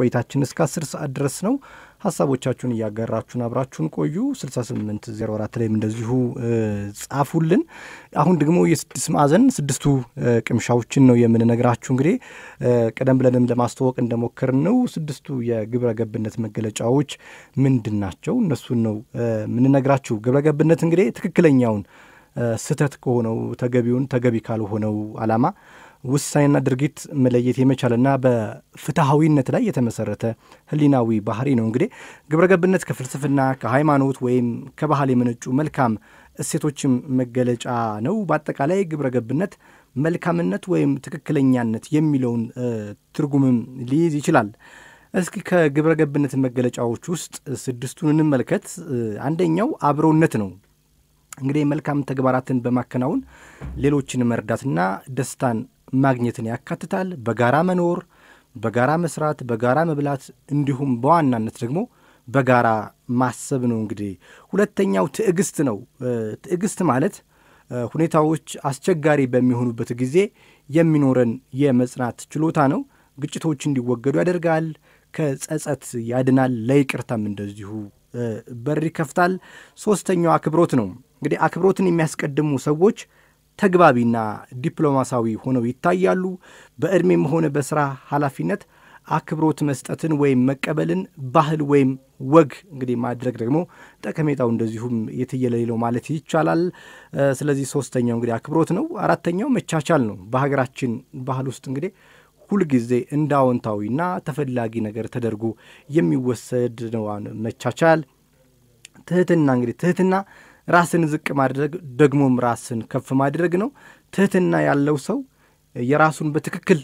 ቆይታችን እስከ አስር ሰዓት ድረስ ነው። ሀሳቦቻችሁን እያጋራችሁን አብራችሁን ቆዩ። 6804 ላይም እንደዚሁ ጻፉልን። አሁን ደግሞ የስድስት ማዕዘን ስድስቱ ቅምሻዎችን ነው የምንነግራችሁ። እንግዲህ ቀደም ብለንም ለማስተዋወቅ እንደሞከር ነው ስድስቱ የግብረ ገብነት መገለጫዎች ምንድን ናቸው? እነሱን ነው የምንነግራችሁ። ግብረ ገብነት እንግዲህ ትክክለኛውን ስህተት ከሆነው ተገቢውን ተገቢ ካልሆነው ዓላማ ውሳኔና ድርጊት መለየት የመቻልና በፍትሐዊነት ላይ የተመሰረተ ሕሊናዊ ባህሪ ነው። እንግዲህ ግብረ ገብነት ከፍልስፍና ከሃይማኖት ወይም ከባህል የመነጩ መልካም እሴቶችም መገለጫ ነው። በአጠቃላይ ግብረ ገብነት መልካምነት ወይም ትክክለኛነት የሚለውን ትርጉምም ሊይዝ ይችላል። እስኪ ከግብረ ገብነት መገለጫዎች ውስጥ ስድስቱን እንመልከት። አንደኛው አብሮነት ነው። እንግዲህ መልካም ተግባራትን በማከናወን ሌሎችን መርዳትና ደስታን ማግኘትን ያካትታል። በጋራ መኖር፣ በጋራ መስራት፣ በጋራ መብላት እንዲሁም በዋናነት ደግሞ በጋራ ማሰብ ነው። እንግዲህ ሁለተኛው ትዕግስት ነው። ትዕግስት ማለት ሁኔታዎች አስቸጋሪ በሚሆኑበት ጊዜ የሚኖረን የመጽናት ችሎታ ነው። ግጭቶች እንዲወገዱ ያደርጋል። ከጸጸት ያድናል። ለይቅርታም እንደዚሁ በር ይከፍታል። ሶስተኛው አክብሮት ነው። እንግዲህ አክብሮትን የሚያስቀድሙ ሰዎች ተግባቢና ዲፕሎማሲያዊ ሆነው ይታያሉ። በዕድሜም ሆነ በስራ ኃላፊነት አክብሮት መስጠትን ወይም መቀበልን ባህል ወይም ወግ እንግዲህ ማድረግ ደግሞ ጠቀሜታው እንደዚሁም የትየለሌ ነው ማለት ይቻላል። ስለዚህ ሶስተኛው እንግዲህ አክብሮት ነው። አራተኛው መቻቻል ነው። በሀገራችን ባህል ውስጥ እንግዲህ ሁልጊዜ እንደ አዎንታዊና ተፈላጊ ነገር ተደርጎ የሚወሰድ ነው መቻቻል። ትህትና እንግዲህ ትህትና ራስን ዝቅ ማድረግ ደግሞም ራስን ከፍ ማድረግ ነው። ትህትና ያለው ሰው የራሱን በትክክል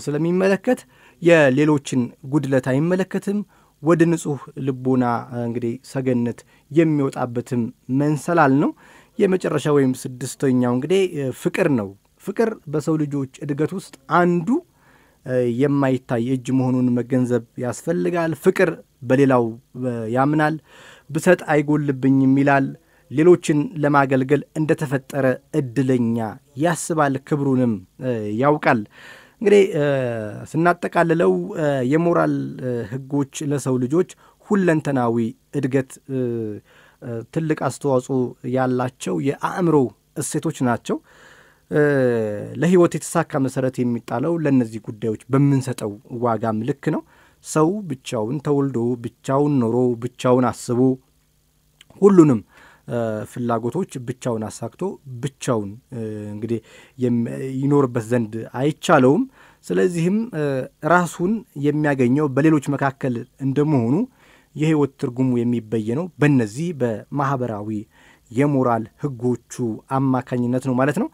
ስለሚመለከት የሌሎችን ጉድለት አይመለከትም። ወደ ንጹሕ ልቦና እንግዲህ ሰገነት የሚወጣበትም መንሰላል ነው። የመጨረሻ ወይም ስድስተኛው እንግዲህ ፍቅር ነው። ፍቅር በሰው ልጆች እድገት ውስጥ አንዱ የማይታይ እጅ መሆኑን መገንዘብ ያስፈልጋል። ፍቅር በሌላው ያምናል። ብሰጥ አይጎልብኝም ይላል። ሌሎችን ለማገልገል እንደተፈጠረ እድለኛ ያስባል። ክብሩንም ያውቃል። እንግዲህ ስናጠቃልለው የሞራል ሕጎች ለሰው ልጆች ሁለንተናዊ እድገት ትልቅ አስተዋጽኦ ያላቸው የአእምሮ እሴቶች ናቸው። ለሕይወት የተሳካ መሰረት የሚጣለው ለእነዚህ ጉዳዮች በምንሰጠው ዋጋም ልክ ነው። ሰው ብቻውን ተወልዶ ብቻውን ኖሮ ብቻውን አስቦ ሁሉንም ፍላጎቶች ብቻውን አሳክቶ ብቻውን እንግዲህ ይኖርበት ዘንድ አይቻለውም። ስለዚህም ራሱን የሚያገኘው በሌሎች መካከል እንደመሆኑ የሕይወት ትርጉሙ የሚበየነው በእነዚህ በማኅበራዊ የሞራል ሕጎቹ አማካኝነት ነው ማለት ነው።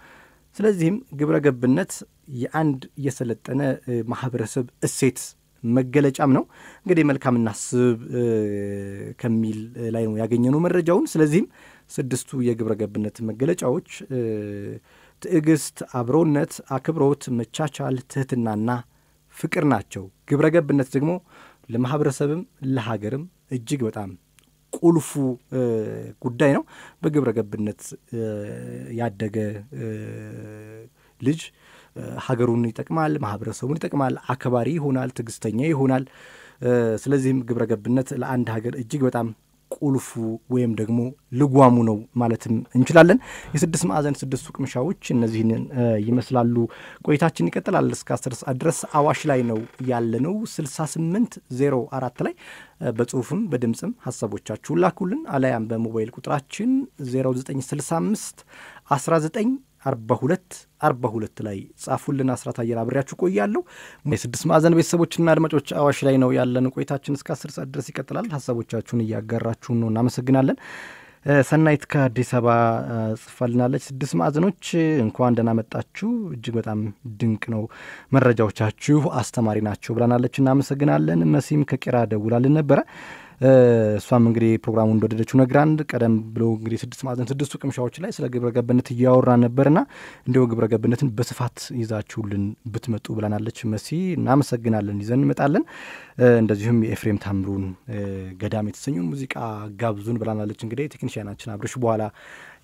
ስለዚህም ግብረ ገብነት የአንድ የሰለጠነ ማኅበረሰብ እሴት መገለጫም ነው። እንግዲህ መልካም እናስብ ከሚል ላይ ነው ያገኘነው መረጃውን። ስለዚህም ስድስቱ የግብረ ገብነት መገለጫዎች ትዕግስት፣ አብሮነት፣ አክብሮት፣ መቻቻል፣ ትህትናና ፍቅር ናቸው። ግብረ ገብነት ደግሞ ለማህበረሰብም ለሀገርም እጅግ በጣም ቁልፉ ጉዳይ ነው። በግብረ ገብነት ያደገ ልጅ ሀገሩን ይጠቅማል፣ ማህበረሰቡን ይጠቅማል፣ አክባሪ ይሆናል፣ ትዕግስተኛ ይሆናል። ስለዚህም ግብረ ገብነት ለአንድ ሀገር እጅግ በጣም ቁልፉ ወይም ደግሞ ልጓሙ ነው ማለትም እንችላለን። የስድስት ማዕዘን ስድስቱ ቅምሻዎች እነዚህን ይመስላሉ። ቆይታችን ይቀጥላል እስከ አስር ሰዓት ድረስ አዋሽ ላይ ነው ያለነው። ስልሳ ስምንት ዜሮ አራት ላይ በጽሁፍም በድምፅም ሀሳቦቻችሁን ላኩልን። አለያም በሞባይል ቁጥራችን ዜሮ ዘጠኝ ስልሳ አምስት አስራ ዘጠኝ አርባ ሁለት አርባ ሁለት ላይ ጻፉልን። አስራት አየር አብሬያችሁ ቆያለሁ። የስድስት ማዕዘን ቤተሰቦችና አድማጮች አዋሽ ላይ ነው ያለን። ቆይታችን እስከ አስር ሰዓት ድረስ ይቀጥላል። ሀሳቦቻችሁን እያጋራችሁን ነው፣ እናመሰግናለን። ሰናይት ከአዲስ አበባ ጽፋልናለች። ስድስት ማዕዘኖች እንኳን ደህና መጣችሁ፣ እጅግ በጣም ድንቅ ነው፣ መረጃዎቻችሁ አስተማሪ ናቸው ብላናለች። እናመሰግናለን። መሲም ከቄራ ደውላልን ነበረ እሷም እንግዲህ ፕሮግራሙ እንደወደደችው ነግራን ቀደም ብሎ እንግዲህ ስድስት ማዕዘን ስድስቱ ቅምሻዎች ላይ ስለ ግብረ ገብነት እያወራ ነበርና እንዲሁ ግብረ ገብነትን በስፋት ይዛችሁልን ብትመጡ ብላናለች። መሲ እናመሰግናለን። ይዘን እንመጣለን። እንደዚሁም የኤፍሬም ታምሩን ገዳም የተሰኘውን ሙዚቃ ጋብዙን ብላናለች። እንግዲህ ቴክኒሽያናችን አብርሽ በኋላ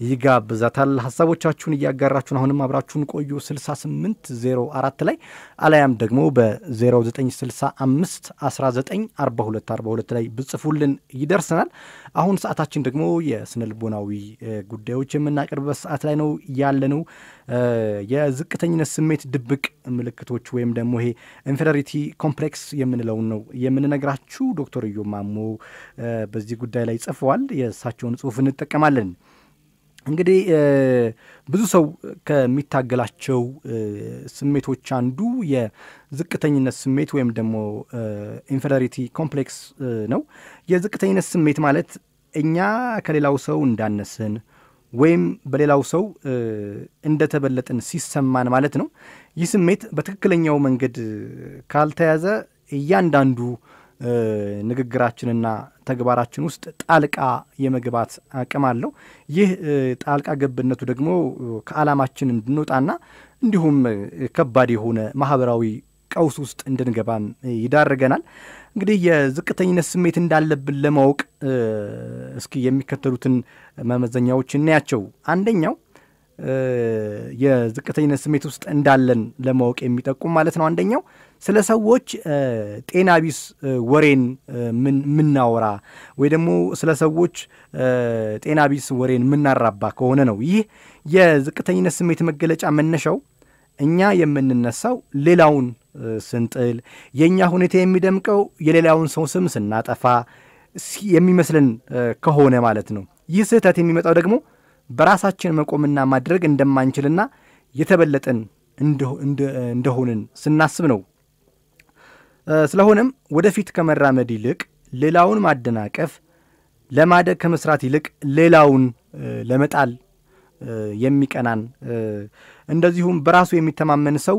ይጋብዛታል። ሀሳቦቻችሁን እያጋራችሁን አሁንም አብራችሁን ቆዩ። 6804 ላይ አለያም ደግሞ በ0965 194242 ላይ ብትጽፉልን ይደርሰናል። አሁን ሰዓታችን ደግሞ የስነ ልቦናዊ ጉዳዮች የምናቀርብበት ሰዓት ላይ ነው ያለነው። የዝቅተኝነት ስሜት ድብቅ ምልክቶች ወይም ደግሞ ይሄ inferiority complex የምንለውን ነው የምንነግራችሁ። ዶክተር ኢዮብ ማሞ በዚህ ጉዳይ ላይ ጽፈዋል። የእሳቸውን ጽሁፍ እንጠቀማለን። እንግዲህ ብዙ ሰው ከሚታገላቸው ስሜቶች አንዱ የዝቅተኝነት ስሜት ወይም ደግሞ inferiority complex ነው። የዝቅተኝነት ስሜት ማለት እኛ ከሌላው ሰው እንዳነስን ወይም በሌላው ሰው እንደተበለጥን ሲሰማን ማለት ነው። ይህ ስሜት በትክክለኛው መንገድ ካልተያዘ እያንዳንዱ ንግግራችንና ተግባራችን ውስጥ ጣልቃ የመግባት አቅም አለው። ይህ ጣልቃ ገብነቱ ደግሞ ከዓላማችን እንድንወጣና እንዲሁም ከባድ የሆነ ማህበራዊ ቀውስ ውስጥ እንድንገባም ይዳርገናል። እንግዲህ የዝቅተኝነት ስሜት እንዳለብን ለማወቅ እስኪ የሚከተሉትን መመዘኛዎች እናያቸው። አንደኛው የዝቅተኝነት ስሜት ውስጥ እንዳለን ለማወቅ የሚጠቁም ማለት ነው። አንደኛው ስለ ሰዎች ጤና ቢስ ወሬን ምናወራ ወይ ደግሞ ስለ ሰዎች ጤና ቢስ ወሬን ምናራባ ከሆነ ነው። ይህ የዝቅተኝነት ስሜት መገለጫ መነሻው እኛ የምንነሳው ሌላውን ስንጥል፣ የእኛ ሁኔታ የሚደምቀው የሌላውን ሰው ስም ስናጠፋ የሚመስልን ከሆነ ማለት ነው። ይህ ስህተት የሚመጣው ደግሞ በራሳችን መቆምና ማድረግ እንደማንችልና የተበለጠን እንደሆንን ስናስብ ነው። ስለሆነም ወደፊት ከመራመድ ይልቅ ሌላውን ማደናቀፍ፣ ለማደግ ከመስራት ይልቅ ሌላውን ለመጣል የሚቀናን እንደዚሁም በራሱ የሚተማመን ሰው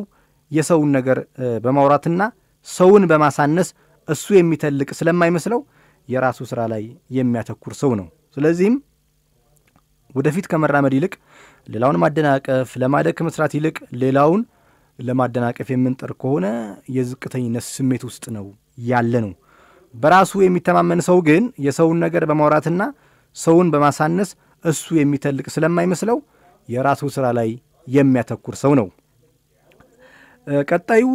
የሰውን ነገር በማውራትና ሰውን በማሳነስ እሱ የሚተልቅ ስለማይመስለው የራሱ ስራ ላይ የሚያተኩር ሰው ነው። ስለዚህም ወደፊት ከመራመድ ይልቅ ሌላውን ማደናቀፍ፣ ለማደግ ከመስራት ይልቅ ሌላውን ለማደናቀፍ የምንጥር ከሆነ የዝቅተኝነት ስሜት ውስጥ ነው ያለ ነው። በራሱ የሚተማመን ሰው ግን የሰውን ነገር በማውራትና ሰውን በማሳነስ እሱ የሚተልቅ ስለማይመስለው የራሱ ስራ ላይ የሚያተኩር ሰው ነው። ቀጣዩ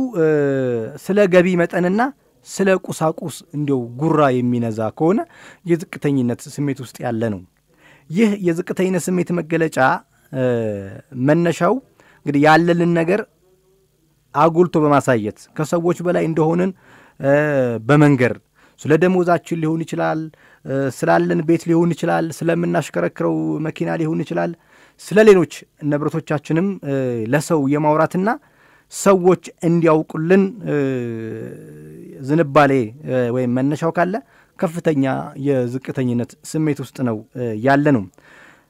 ስለ ገቢ መጠንና ስለ ቁሳቁስ እንዲው ጉራ የሚነዛ ከሆነ የዝቅተኝነት ስሜት ውስጥ ያለ ነው። ይህ የዝቅተኝነት ስሜት መገለጫ መነሻው እንግዲህ ያለንን ነገር አጉልቶ በማሳየት ከሰዎች በላይ እንደሆንን በመንገር ስለ ደሞዛችን ሊሆን ይችላል፣ ስላለን ቤት ሊሆን ይችላል፣ ስለምናሽከረክረው መኪና ሊሆን ይችላል፣ ስለ ሌሎች ንብረቶቻችንም ለሰው የማውራትና ሰዎች እንዲያውቁልን ዝንባሌ ወይም መነሻው ካለ ከፍተኛ የዝቅተኝነት ስሜት ውስጥ ነው ያለ ነው።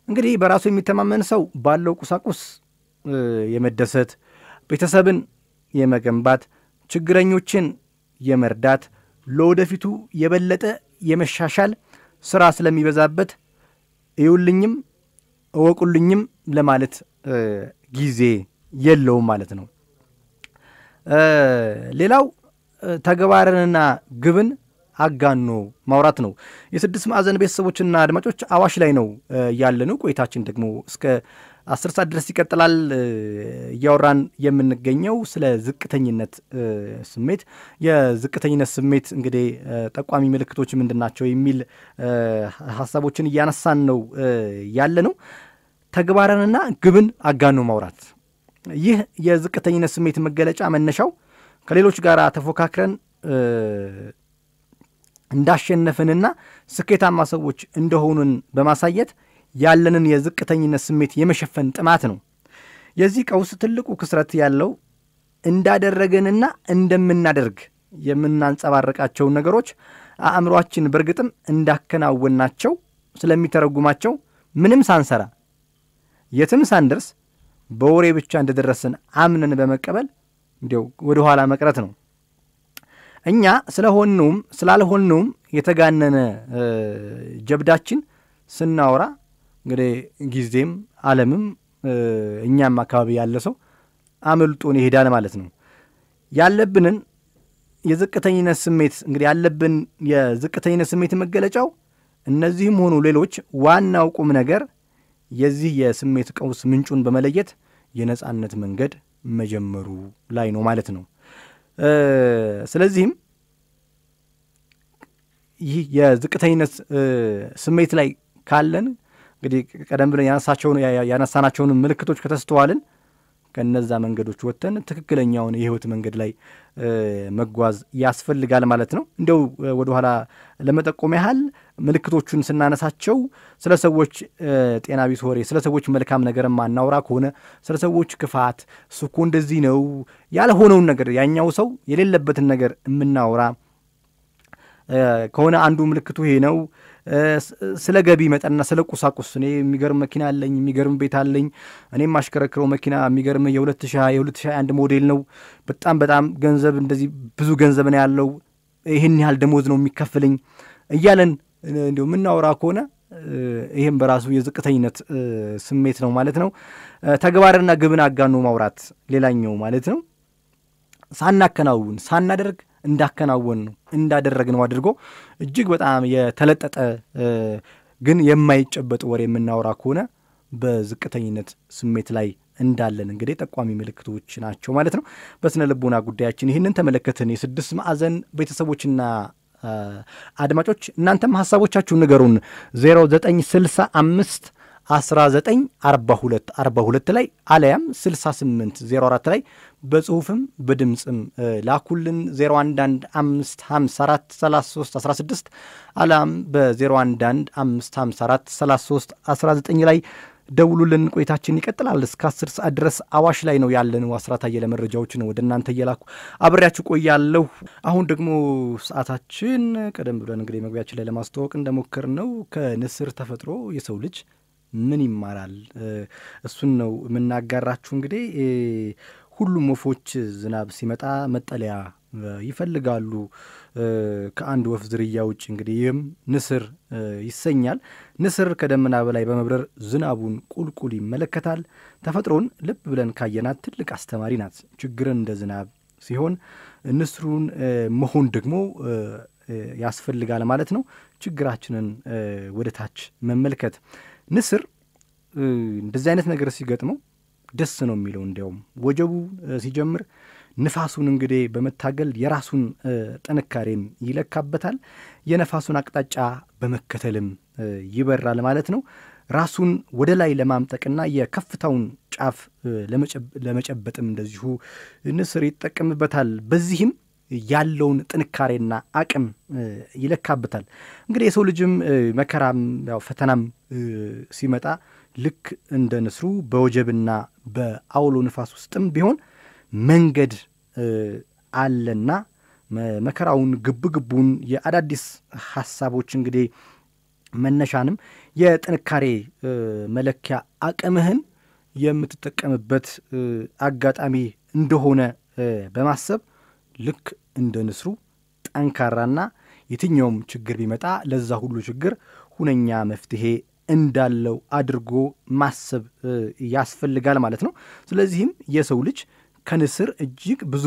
እንግዲህ በራሱ የሚተማመን ሰው ባለው ቁሳቁስ የመደሰት ቤተሰብን የመገንባት ችግረኞችን የመርዳት ለወደፊቱ የበለጠ የመሻሻል ስራ ስለሚበዛበት እዩልኝም እወቁልኝም ለማለት ጊዜ የለውም ማለት ነው። ሌላው ተግባርንና ግብን አጋኖ ማውራት ነው። የስድስት ማዕዘን ቤተሰቦችና አድማጮች አዋሽ ላይ ነው ያለነው። ቆይታችን ደግሞ እስከ አስር ሰዓት ድረስ ይቀጥላል። እያወራን የምንገኘው ስለ ዝቅተኝነት ስሜት፣ የዝቅተኝነት ስሜት እንግዲህ ጠቋሚ ምልክቶች ምንድን ናቸው የሚል ሀሳቦችን እያነሳን ነው ያለ ነው። ተግባርንና ግብን አጋኖ ማውራት ይህ የዝቅተኝነት ስሜት መገለጫ መነሻው ከሌሎች ጋር ተፎካክረን እንዳሸነፍንና ስኬታማ ሰዎች እንደሆኑን በማሳየት ያለንን የዝቅተኝነት ስሜት የመሸፈን ጥማት ነው። የዚህ ቀውስ ትልቁ ክስረት ያለው እንዳደረገንና እንደምናደርግ የምናንጸባረቃቸውን ነገሮች አእምሯችን በእርግጥም እንዳከናወናቸው ስለሚተረጉማቸው ምንም ሳንሰራ የትም ሳንደርስ በወሬ ብቻ እንደደረስን አምነን በመቀበል እንዲያው ወደ ኋላ መቅረት ነው። እኛ ስለሆንነውም ስላልሆንነውም የተጋነነ ጀብዳችን ስናወራ እንግዲህ ጊዜም ዓለምም እኛም አካባቢ ያለ ሰው አመልጦን ይሄዳል ማለት ነው። ያለብንን የዝቅተኝነት ስሜት እንግዲህ ያለብን የዝቅተኝነት ስሜት መገለጫው እነዚህም ሆኑ ሌሎች ዋናው ቁም ነገር የዚህ የስሜት ቀውስ ምንጩን በመለየት የነጻነት መንገድ መጀመሩ ላይ ነው ማለት ነው። ስለዚህም ይህ የዝቅተኝነት ስሜት ላይ ካለን እንግዲህ ቀደም ብለን ያነሳናቸውን ምልክቶች ከተስተዋልን ከነዛ መንገዶች ወጥተን ትክክለኛውን የህይወት መንገድ ላይ መጓዝ ያስፈልጋል ማለት ነው። እንዲያው ወደኋላ ለመጠቆም ያህል ምልክቶቹን ስናነሳቸው ስለ ሰዎች ጤና ቢስ ወሬ፣ ስለ ሰዎች መልካም ነገር ማናውራ ከሆነ ስለ ሰዎች ክፋት፣ እኮ እንደዚህ ነው ያልሆነውን ነገር ያኛው ሰው የሌለበትን ነገር የምናውራ ከሆነ አንዱ ምልክቱ ይሄ ነው። ስለ ገቢ መጠንና ስለ ቁሳቁስ እኔ የሚገርም መኪና አለኝ፣ የሚገርም ቤት አለኝ፣ እኔ የማሽከረክረው መኪና የሚገርም የ2020 የ2021 ሞዴል ነው፣ በጣም በጣም ገንዘብ እንደዚህ ብዙ ገንዘብ ነው ያለው፣ ይህን ያህል ደሞዝ ነው የሚከፍልኝ እያለን እንዲሁ የምናወራ ከሆነ ይህም በራሱ የዝቅተኝነት ስሜት ነው ማለት ነው። ተግባርና ግብን አጋኖ ማውራት ሌላኛው ማለት ነው። ሳናከናውን ሳናደርግ እንዳከናወን ነው እንዳደረግ ነው አድርጎ እጅግ በጣም የተለጠጠ ግን የማይጨበጥ ወሬ የምናወራ ከሆነ በዝቅተኝነት ስሜት ላይ እንዳለን እንግዲህ ጠቋሚ ምልክቶች ናቸው ማለት ነው። በስነ ልቦና ጉዳያችን ይህንን ተመለከትን። የስድስት ማዕዘን ቤተሰቦችና አድማጮች እናንተም ሀሳቦቻችሁን ንገሩን 0965 19 42 42 ላይ አለያም 68 04 ላይ በጽሁፍም በድምፅም ላኩልን 011 554 33 16 አሊያም በ011 554 33 19 ላይ ደውሉልን። ቆይታችን ይቀጥላል እስከ አስር ሰዓት ድረስ አዋሽ ላይ ነው ያለን። አስራት አየለ መረጃዎችን ወደ እናንተ እየላኩ አብሬያችሁ ቆያለሁ። አሁን ደግሞ ሰዓታችን ቀደም ብለን እንግዲህ መግቢያችን ላይ ለማስተዋወቅ እንደሞከር ነው ከንስር ተፈጥሮ የሰው ልጅ ምን ይማራል? እሱን ነው የምናጋራችሁ። እንግዲህ ሁሉም ወፎች ዝናብ ሲመጣ መጠለያ ይፈልጋሉ ከአንድ ወፍ ዝርያ ውጭ እንግዲህ ይህም ንስር ይሰኛል። ንስር ከደመና በላይ በመብረር ዝናቡን ቁልቁል ይመለከታል። ተፈጥሮን ልብ ብለን ካየናት ትልቅ አስተማሪ ናት። ችግርን እንደ ዝናብ ሲሆን ንስሩን መሆን ደግሞ ያስፈልጋል ማለት ነው። ችግራችንን ወደ ታች መመልከት ንስር እንደዚህ አይነት ነገር ሲገጥመው ደስ ነው የሚለው። እንዲያውም ወጀቡ ሲጀምር ንፋሱን እንግዲህ በመታገል የራሱን ጥንካሬም ይለካበታል። የነፋሱን አቅጣጫ በመከተልም ይበራል ማለት ነው። ራሱን ወደ ላይ ለማምጠቅና የከፍታውን ጫፍ ለመጨበጥም እንደዚሁ ንስር ይጠቀምበታል። በዚህም ያለውን ጥንካሬና አቅም ይለካበታል። እንግዲህ የሰው ልጅም መከራም ያው ፈተናም ሲመጣ ልክ እንደ ንስሩ በወጀብና በአውሎ ንፋስ ውስጥም ቢሆን መንገድ አለና መከራውን ግብግቡን የአዳዲስ ሀሳቦች እንግዲህ መነሻንም የጥንካሬ መለኪያ አቅምህን የምትጠቀምበት አጋጣሚ እንደሆነ በማሰብ ልክ እንደ ንስሩ ጠንካራና የትኛውም ችግር ቢመጣ ለዛ ሁሉ ችግር ሁነኛ መፍትሄ እንዳለው አድርጎ ማሰብ ያስፈልጋል ማለት ነው። ስለዚህም የሰው ልጅ ከንስር እጅግ ብዙ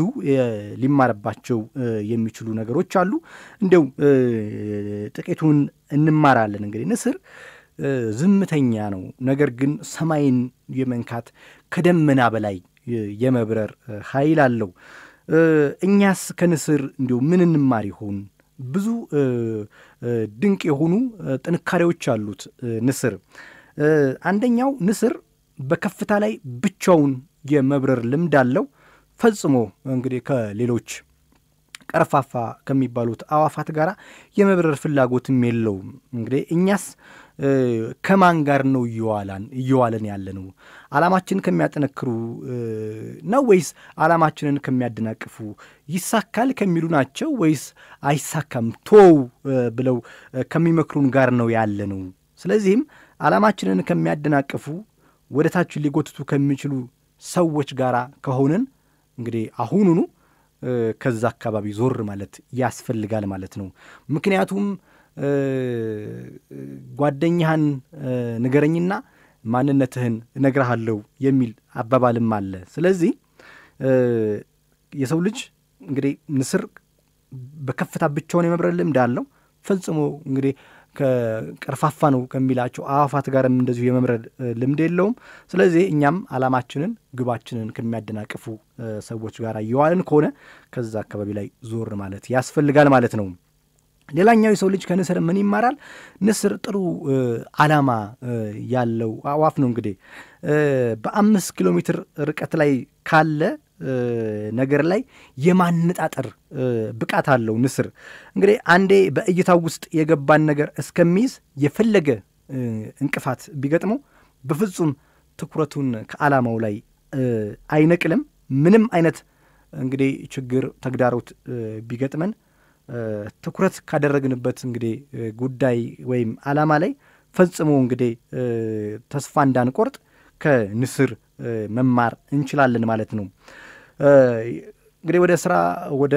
ሊማርባቸው የሚችሉ ነገሮች አሉ። እንዲያው ጥቂቱን እንማራለን። እንግዲህ ንስር ዝምተኛ ነው፣ ነገር ግን ሰማይን የመንካት ከደመና በላይ የመብረር ኃይል አለው። እኛስ ከንስር እንዲሁ ምን እንማር ይሆን? ብዙ ድንቅ የሆኑ ጥንካሬዎች አሉት ንስር። አንደኛው ንስር በከፍታ ላይ ብቻውን የመብረር ልምድ አለው። ፈጽሞ እንግዲህ ከሌሎች ቀርፋፋ ከሚባሉት አዋፋት ጋር የመብረር ፍላጎትም የለውም። እንግዲህ እኛስ ከማን ጋር ነው እየዋለን ያለ ነው? ዓላማችንን ከሚያጠነክሩ ነው ወይስ ዓላማችንን ከሚያደናቅፉ ይሳካል ከሚሉ ናቸው ወይስ አይሳካም ቶው ብለው ከሚመክሩን ጋር ነው ያለ ነው? ስለዚህም ዓላማችንን ከሚያደናቅፉ ወደ ታችን ሊጎትቱ ከሚችሉ ሰዎች ጋር ከሆንን እንግዲህ አሁኑኑ ከዛ አካባቢ ዞር ማለት ያስፈልጋል ማለት ነው። ምክንያቱም ጓደኛህን ንገረኝና ማንነትህን እነግርሃለሁ የሚል አባባልም አለ። ስለዚህ የሰው ልጅ እንግዲህ ንስር በከፍታ ብቻውን የመብረር ልምድ አለው። ፈጽሞ እንግዲህ ከቀርፋፋ ነው ከሚላቸው አዕዋፋት ጋርም እንደዚሁ የመብረር ልምድ የለውም። ስለዚህ እኛም ዓላማችንን ግባችንን ከሚያደናቅፉ ሰዎች ጋር እየዋልን ከሆነ ከዛ አካባቢ ላይ ዞር ማለት ያስፈልጋል ማለት ነው። ሌላኛው የሰው ልጅ ከንስር ምን ይማራል? ንስር ጥሩ ዓላማ ያለው አዕዋፍ ነው። እንግዲህ በአምስት ኪሎ ሜትር ርቀት ላይ ካለ ነገር ላይ የማነጣጠር ብቃት አለው ንስር። እንግዲህ አንዴ በእይታው ውስጥ የገባን ነገር እስከሚይዝ የፈለገ እንቅፋት ቢገጥመው በፍጹም ትኩረቱን ከዓላማው ላይ አይነቅልም። ምንም አይነት እንግዲህ ችግር፣ ተግዳሮት ቢገጥመን ትኩረት ካደረግንበት እንግዲህ ጉዳይ ወይም ዓላማ ላይ ፈጽሞ እንግዲህ ተስፋ እንዳንቆርጥ ከንስር መማር እንችላለን ማለት ነው። እንግዲህ ወደ ስራ ወደ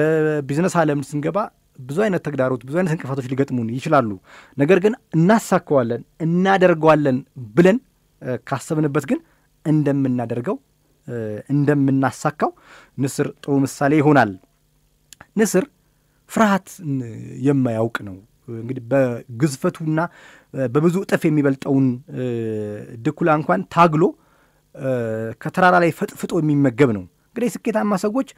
ቢዝነስ ዓለም ስንገባ ብዙ አይነት ተግዳሮት፣ ብዙ አይነት እንቅፋቶች ሊገጥሙን ይችላሉ። ነገር ግን እናሳካዋለን፣ እናደርገዋለን ብለን ካሰብንበት ግን እንደምናደርገው እንደምናሳካው ንስር ጥሩ ምሳሌ ይሆናል። ንስር ፍርሃት የማያውቅ ነው። እንግዲህ በግዝፈቱና በብዙ እጥፍ የሚበልጠውን ድኩላ እንኳን ታግሎ ከተራራ ላይ ፈጥፍጦ የሚመገብ ነው። እንግዲህ ስኬታማ ሰዎች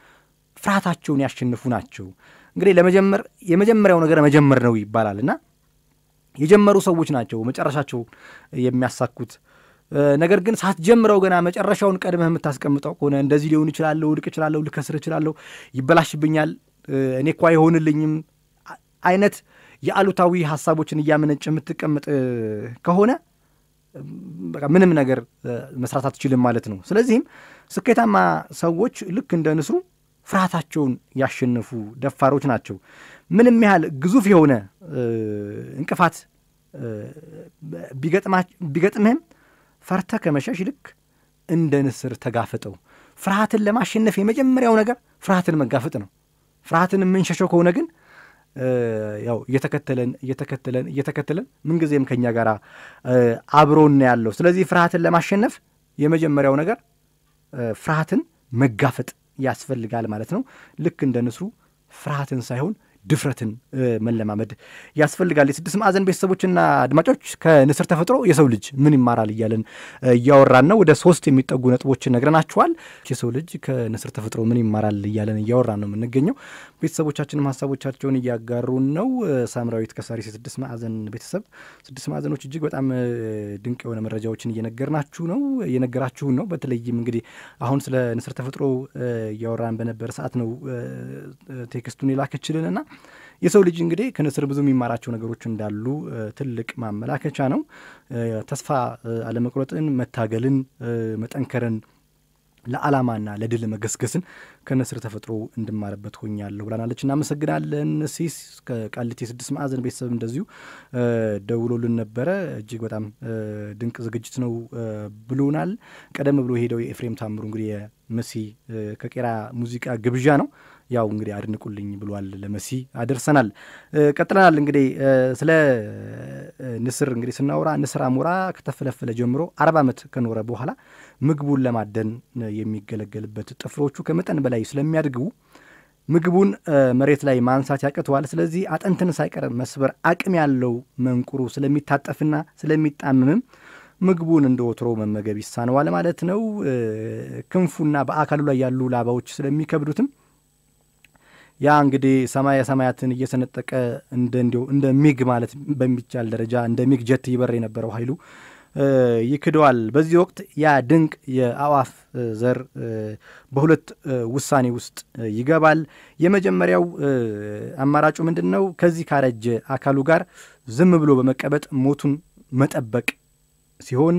ፍርሃታቸውን ያሸንፉ ናቸው። እንግዲህ ለመጀመር የመጀመሪያው ነገር መጀመር ነው ይባላል እና የጀመሩ ሰዎች ናቸው መጨረሻቸው የሚያሳኩት። ነገር ግን ሳትጀምረው ገና መጨረሻውን ቀድመህ የምታስቀምጠው ከሆነ እንደዚህ ሊሆን ይችላለሁ፣ ልቅ እችላለሁ፣ ልከስር እችላለሁ፣ ይበላሽብኛል፣ እኔ እኮ አይሆንልኝም አይነት የአሉታዊ ሀሳቦችን እያመነጭ የምትቀምጥ ከሆነ ምንም ነገር መስራት አትችልም ማለት ነው። ስለዚህም ስኬታማ ሰዎች ልክ እንደ ንስሩ ፍርሃታቸውን ያሸነፉ ደፋሮች ናቸው። ምንም ያህል ግዙፍ የሆነ እንቅፋት ቢገጥምህም ፈርተህ ከመሸሽ ልክ እንደ ንስር ተጋፍጠው። ፍርሃትን ለማሸነፍ የመጀመሪያው ነገር ፍርሃትን መጋፈጥ ነው። ፍርሃትን የምንሸሸው ከሆነ ግን ያው እየተከተለን እየተከተለን እየተከተለን ምንጊዜም ከኛ ጋር አብሮን ያለው። ስለዚህ ፍርሃትን ለማሸነፍ የመጀመሪያው ነገር ፍርሃትን መጋፈጥ ያስፈልጋል ማለት ነው። ልክ እንደ ንስሩ ፍርሃትን ሳይሆን ድፍረትን መለማመድ ያስፈልጋል። የስድስት ማዕዘን ቤተሰቦችና አድማጮች ከንስር ተፈጥሮ የሰው ልጅ ምን ይማራል እያለን እያወራን ነው። ወደ ሶስት የሚጠጉ ነጥቦችን ነግረናችኋል። የሰው ልጅ ከንስር ተፈጥሮ ምን ይማራል እያለን እያወራን ነው የምንገኘው። ቤተሰቦቻችንም ሀሳቦቻቸውን እያጋሩን ነው። ሳምራዊት ከሳሪስ የስድስት ማዕዘን ቤተሰብ ስድስት ማዕዘኖች እጅግ በጣም ድንቅ የሆነ መረጃዎችን እየነገርናችሁ ነው እየነገራችሁን ነው። በተለይም እንግዲህ አሁን ስለ ንስር ተፈጥሮ እያወራን በነበረ ሰዓት ነው ቴክስቱን የላከችልንና የሰው ልጅ እንግዲህ ከንስር ብዙ የሚማራቸው ነገሮች እንዳሉ ትልቅ ማመላከቻ ነው። ተስፋ አለመቁረጥን፣ መታገልን፣ መጠንከርን ለዓላማና ለድል መገስገስን ከንስር ተፈጥሮ እንድማርበት ሆኛለሁ ብላናለች። እናመሰግናለን። ሲስ ከቃሊቲ የስድስት ማዕዘን ቤተሰብ እንደዚሁ ደውሎልን ነበረ። እጅግ በጣም ድንቅ ዝግጅት ነው ብሎናል። ቀደም ብሎ ሄደው የኤፍሬም ታምሩ እንግዲህ የመሲ ከቄራ ሙዚቃ ግብዣ ነው ያው እንግዲህ አድንቁልኝ ብሏል። ለመሲ አደርሰናል። ቀጥለናል። እንግዲህ ስለ ንስር እንግዲህ ስናወራ ንስር አሞራ ከተፈለፈለ ጀምሮ አርባ ዓመት ከኖረ በኋላ ምግቡን ለማደን የሚገለገልበት ጥፍሮቹ ከመጠን በላይ ስለሚያድጉ ምግቡን መሬት ላይ ማንሳት ያቅተዋል። ስለዚህ አጥንትን ሳይቀር መስበር አቅም ያለው መንቁሩ ስለሚታጠፍና ስለሚጣምምም ምግቡን እንደ ወትሮ መመገብ ይሳነዋል ማለት ነው። ክንፉና በአካሉ ላይ ያሉ ላባዎች ስለሚከብዱትም ያ እንግዲህ ሰማየ ሰማያትን እየሰነጠቀ እንደ እንዲው እንደ ሚግ ማለት በሚቻል ደረጃ እንደ ሚግ ጀት ይበር የነበረው ኃይሉ ይክደዋል። በዚህ ወቅት ያ ድንቅ የአዕዋፍ ዘር በሁለት ውሳኔ ውስጥ ይገባል። የመጀመሪያው አማራጩ ምንድን ነው? ከዚህ ካረጀ አካሉ ጋር ዝም ብሎ በመቀበጥ ሞቱን መጠበቅ ሲሆን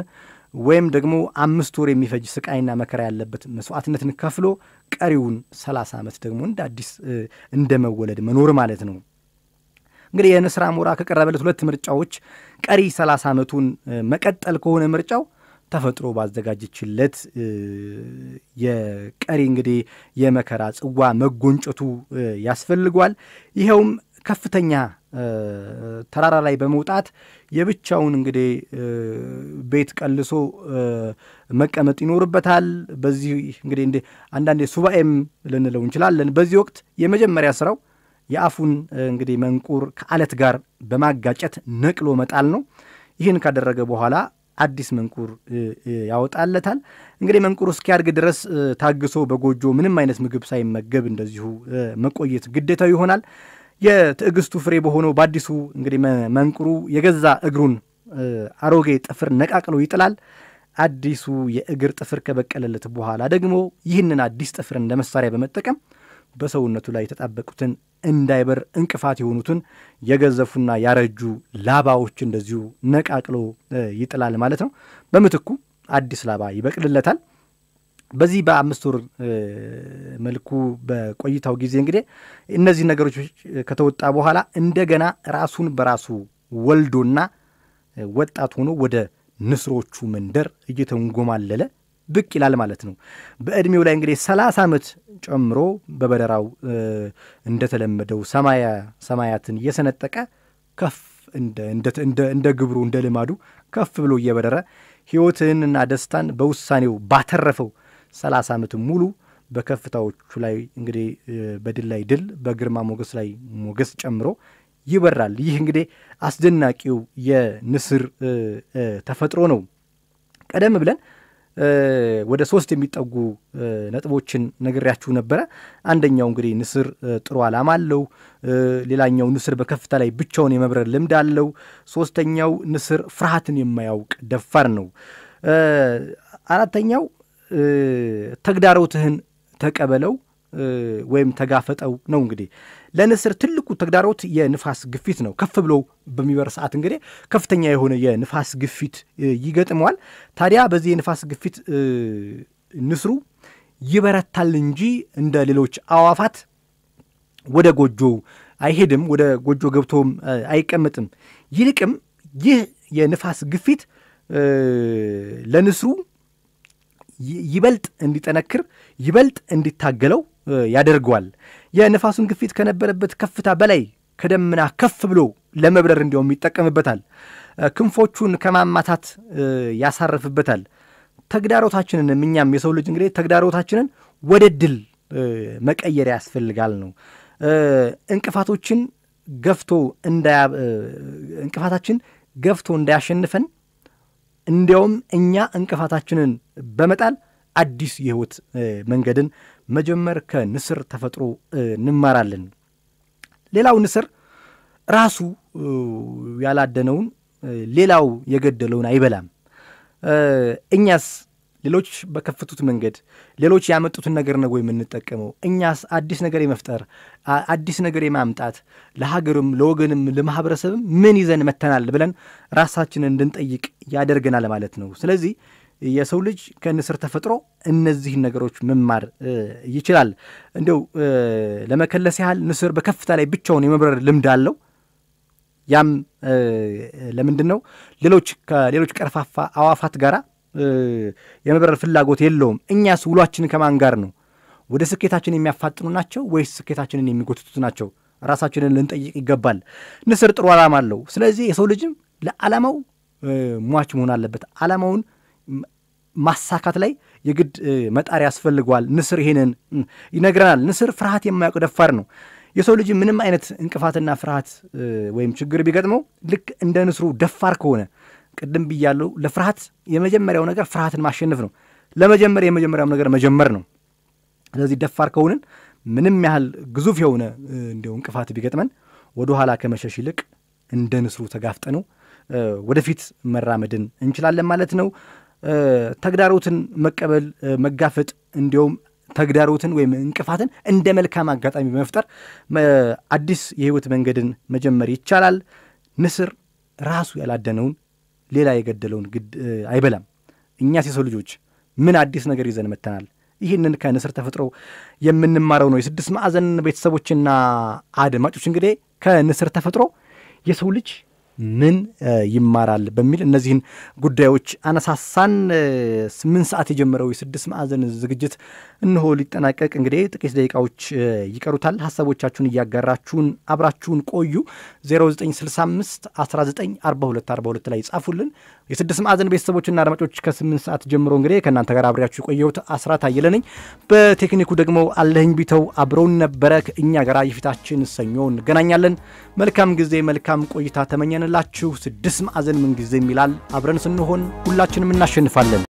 ወይም ደግሞ አምስት ወር የሚፈጅ ስቃይና መከራ ያለበት መስዋዕትነትን ከፍሎ ቀሪውን ሰላሳ ዓመት ደግሞ እንደ አዲስ እንደ መወለድ መኖር ማለት ነው። እንግዲህ የንስር አሞራ ከቀረበለት ሁለት ምርጫዎች ቀሪ ሰላሳ ዓመቱን መቀጠል ከሆነ ምርጫው ተፈጥሮ ባዘጋጀችለት የቀሪ እንግዲህ የመከራ ጽዋ መጎንጨቱ ያስፈልጓል። ይኸውም ከፍተኛ ተራራ ላይ በመውጣት የብቻውን እንግዲህ ቤት ቀልሶ መቀመጥ ይኖርበታል። በዚህ እንግዲህ እንደ አንዳንዴ ሱባኤም ልንለው እንችላለን። በዚህ ወቅት የመጀመሪያ ስራው የአፉን እንግዲህ መንቁር ከአለት ጋር በማጋጨት ነቅሎ መጣል ነው። ይህን ካደረገ በኋላ አዲስ መንቁር ያወጣለታል። እንግዲህ መንቁር እስኪያድግ ድረስ ታግሶ በጎጆ ምንም አይነት ምግብ ሳይመገብ እንደዚሁ መቆየት ግዴታው ይሆናል። የትዕግስቱ ፍሬ በሆነው በአዲሱ እንግዲህ መንቁሩ የገዛ እግሩን አሮጌ ጥፍር ነቃቅሎ ይጥላል። አዲሱ የእግር ጥፍር ከበቀለለት በኋላ ደግሞ ይህንን አዲስ ጥፍር እንደ መሳሪያ በመጠቀም በሰውነቱ ላይ የተጣበቁትን እንዳይበር እንቅፋት የሆኑትን የገዘፉና ያረጁ ላባዎች እንደዚሁ ነቃቅሎ ይጥላል ማለት ነው። በምትኩ አዲስ ላባ ይበቅልለታል። በዚህ በአምስት ወር መልኩ በቆይታው ጊዜ እንግዲህ እነዚህ ነገሮች ከተወጣ በኋላ እንደገና ራሱን በራሱ ወልዶና ወጣት ሆኖ ወደ ንስሮቹ መንደር እየተንጎማለለ ብቅ ይላል ማለት ነው። በዕድሜው ላይ እንግዲህ ሰላሳ ዓመት ጨምሮ በበረራው እንደተለመደው ሰማያ ሰማያትን እየሰነጠቀ ከፍ እንደ ግብሩ እንደ ልማዱ ከፍ ብሎ እየበረረ ሕይወትንና ደስታን በውሳኔው ባተረፈው ሰላሳ ዓመት ሙሉ በከፍታዎቹ ላይ እንግዲህ በድል ላይ ድል በግርማ ሞገስ ላይ ሞገስ ጨምሮ ይበራል። ይህ እንግዲህ አስደናቂው የንስር ተፈጥሮ ነው። ቀደም ብለን ወደ ሶስት የሚጠጉ ነጥቦችን ነግሬያችሁ ነበረ። አንደኛው እንግዲህ ንስር ጥሩ ዓላማ አለው። ሌላኛው ንስር በከፍታ ላይ ብቻውን የመብረር ልምድ አለው። ሶስተኛው ንስር ፍርሃትን የማያውቅ ደፋር ነው። አራተኛው ተግዳሮትህን ተቀበለው ወይም ተጋፈጠው ነው። እንግዲህ ለንስር ትልቁ ተግዳሮት የንፋስ ግፊት ነው። ከፍ ብሎ በሚበር ሰዓት እንግዲህ ከፍተኛ የሆነ የንፋስ ግፊት ይገጥመዋል። ታዲያ በዚህ የንፋስ ግፊት ንስሩ ይበረታል እንጂ እንደ ሌሎች አዋፋት ወደ ጎጆ አይሄድም፣ ወደ ጎጆ ገብቶም አይቀመጥም። ይልቅም ይህ የንፋስ ግፊት ለንስሩ ይበልጥ እንዲጠነክር ይበልጥ እንዲታገለው ያደርገዋል። የንፋሱን ግፊት ከነበረበት ከፍታ በላይ ከደመና ከፍ ብሎ ለመብረር እንዲያውም ይጠቀምበታል። ክንፎቹን ከማማታት ያሳርፍበታል። ተግዳሮታችንን እኛም የሰው ልጅ እንግዲህ ተግዳሮታችንን ወደ ድል መቀየር ያስፈልጋል ነው እንቅፋቶችን ገፍቶ እንቅፋታችን ገፍቶ እንዳያሸንፈን እንዲያውም እኛ እንቅፋታችንን በመጣል አዲስ የህይወት መንገድን መጀመር ከንስር ተፈጥሮ እንማራለን። ሌላው ንስር ራሱ ያላደነውን ሌላው የገደለውን አይበላም። እኛስ ሌሎች በከፈቱት መንገድ ሌሎች ያመጡትን ነገር ነው የምንጠቀመው። እኛስ አዲስ ነገር የመፍጠር አዲስ ነገር የማምጣት ለሀገርም ለወገንም ለማህበረሰብም ምን ይዘን መተናል ብለን ራሳችንን እንድንጠይቅ ያደርገናል ማለት ነው። ስለዚህ የሰው ልጅ ከንስር ተፈጥሮ እነዚህን ነገሮች መማር ይችላል። እንዲው ለመከለስ ያህል ንስር በከፍታ ላይ ብቻውን የመብረር ልምድ አለው። ያም ለምንድን ነው? ሌሎች ከሌሎች ቀርፋፋ አዋፋት ጋራ የመብረር ፍላጎት የለውም። እኛስ ውሏችንን ከማን ጋር ነው? ወደ ስኬታችን የሚያፋጥኑ ናቸው ወይስ ስኬታችንን የሚጎትቱት ናቸው? ራሳችንን ልንጠይቅ ይገባል። ንስር ጥሩ ዓላማ አለው። ስለዚህ የሰው ልጅም ለዓላማው ሟች መሆን አለበት። ዓላማውን ማሳካት ላይ የግድ መጣር ያስፈልገዋል። ንስር ይሄንን ይነግረናል። ንስር ፍርሃት የማያውቅ ደፋር ነው። የሰው ልጅ ምንም አይነት እንቅፋትና ፍርሃት ወይም ችግር ቢገጥመው ልክ እንደ ንስሩ ደፋር ከሆነ ቅድም ብያለሁ፣ ለፍርሃት የመጀመሪያው ነገር ፍርሃትን ማሸነፍ ነው። ለመጀመር የመጀመሪያው ነገር መጀመር ነው። ስለዚህ ደፋር ከሆንን ምንም ያህል ግዙፍ የሆነ እንዲያው እንቅፋት ቢገጥመን ወደ ኋላ ከመሸሽ ይልቅ እንደ ንስሩ ተጋፍጠነው ወደፊት መራመድን እንችላለን ማለት ነው። ተግዳሮትን መቀበል መጋፈጥ፣ እንዲያውም ተግዳሮትን ወይም እንቅፋትን እንደ መልካም አጋጣሚ በመፍጠር አዲስ የህይወት መንገድን መጀመር ይቻላል። ንስር ራሱ ያላደነውን ሌላ የገደለውን ግድ አይበላም። እኛስ የሰው ልጆች ምን አዲስ ነገር ይዘን መተናል? ይህንን ከንስር ተፈጥሮ የምንማረው ነው። የስድስት ማዕዘን ቤተሰቦችና አድማጮች እንግዲህ ከንስር ተፈጥሮ የሰው ልጅ ምን ይማራል በሚል እነዚህን ጉዳዮች አነሳሳን። ስምንት ሰዓት የጀመረው የስድስት ማዕዘን ዝግጅት እነሆ ሊጠናቀቅ እንግዲህ ጥቂት ደቂቃዎች ይቀሩታል። ሀሳቦቻችሁን እያጋራችሁን አብራችሁን ቆዩ። 0965 194242 ላይ ጻፉልን። የስድስት ማዕዘን ቤተሰቦችና አድማጮች ከስምንት ሰዓት ጀምሮ እንግዲህ ከእናንተ ጋር አብሬያችሁ የቆየሁት አስራት አየለ ነኝ። በቴክኒኩ ደግሞ አለህኝ ቢተው አብረውን ነበረ። ከእኛ ጋር የፊታችን ሰኞ እንገናኛለን። መልካም ጊዜ፣ መልካም ቆይታ ተመኘንላችሁ። ስድስት ማዕዘን ምንጊዜም ይላል። አብረን ስንሆን ሁላችንም እናሸንፋለን።